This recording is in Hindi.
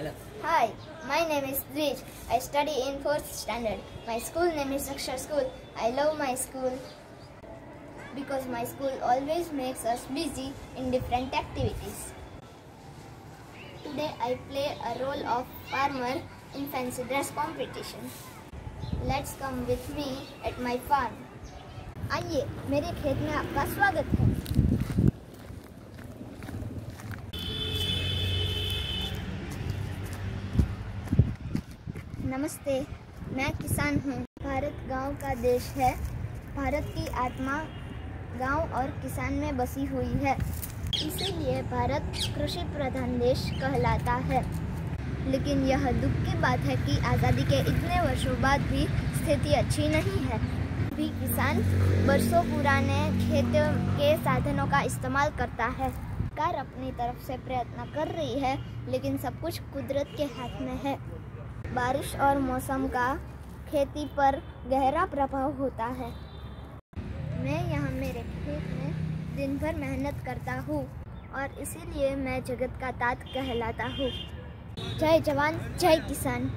Hello. Hi, my name is Dvij. I study in 4th standard. My school name is Rakshar School. I love my school because my school always makes us busy in different activities. Today I play a role of farmer in fancy dress competition. Let's come with me at my farm. आइए मेरे खेत में आपका स्वागत है नमस्ते, मैं किसान हूँ। भारत गाँव का देश है। भारत की आत्मा गाँव और किसान में बसी हुई है। इसीलिए भारत कृषि प्रधान देश कहलाता है। लेकिन यह दुख की बात है कि आज़ादी के इतने वर्षों बाद भी स्थिति अच्छी नहीं है। भी किसान बरसों पुराने खेत के साधनों का इस्तेमाल करता है। सरकार अपनी तरफ़ से प्रयत्न कर रही है, लेकिन सब कुछ कुदरत के हाथ में है। बारिश और मौसम का खेती पर गहरा प्रभाव होता है। मैं यहाँ मेरे खेत में दिन भर मेहनत करता हूँ और इसीलिए मैं जगत का तात कहलाता हूँ। जय जवान, जय किसान।